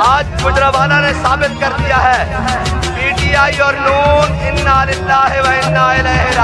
आज गुजरावाला ने साबित कर दिया है। पीटीआई और नून, इन्ना लिल्लाहि व इन्ना इलैहि